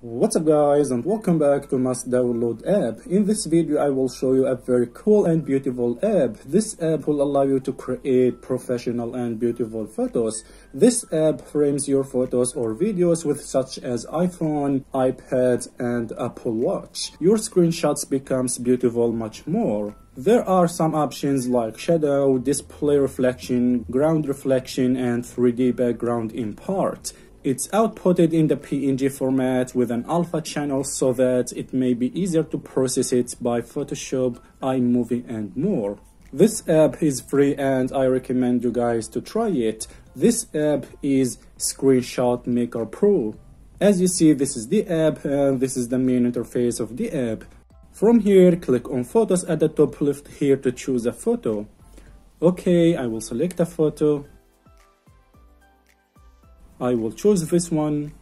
What's up guys and welcome back to must download app. In this video I will show you a very cool and beautiful app. This app will allow you to create professional and beautiful photos. This app frames your photos or videos with such as iPhone, iPad and Apple Watch. Your screenshots becomes beautiful much more. There are some options like shadow, display reflection, ground reflection and 3D background impart. It's outputted in the PNG format with an alpha channel so that it may be easier to process it by Photoshop, iMovie and more. This app is free and I recommend you guys to try it. This app is Screenshot Maker Pro. As you see, this is the app and this is the main interface of the app. From here, click on Photos at the top left here to choose a photo. Okay, I will select a photo I will choose this one.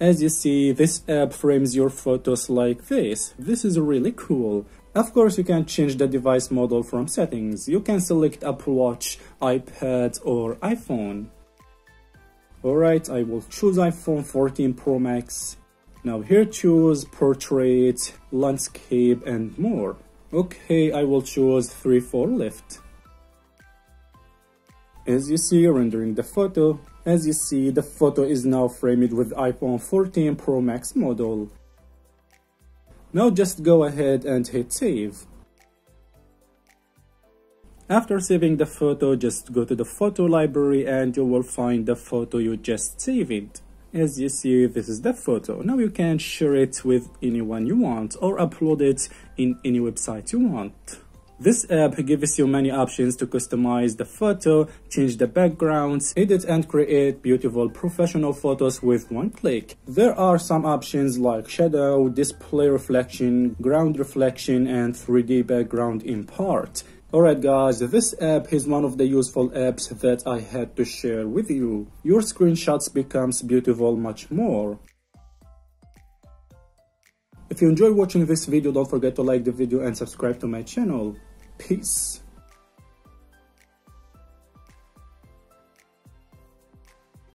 As you see, this app frames your photos like this. This is really cool. Of course, you can change the device model from settings. You can select Apple Watch, iPad or iPhone. Alright, I will choose iPhone 14 Pro Max. Now here choose portrait, landscape and more. Okay, I will choose 3 4 left. As you see, rendering the photo, as you see, the photo is now framed with iPhone 14 Pro Max model. Now just go ahead and hit save. After saving the photo, just go to the photo library and you will find the photo you just saved. As you see, this is the photo. Now you can share it with anyone you want or upload it in any website you want. This app gives you many options to customize the photo, change the backgrounds, edit and create beautiful professional photos with one click. There are some options like shadow, display reflection, ground reflection and 3D background impart. Alright guys, this app is one of the useful apps that I had to share with you. Your screenshots becomes beautiful much more. If you enjoy watching this video, don't forget to like the video and subscribe to my channel. Peace.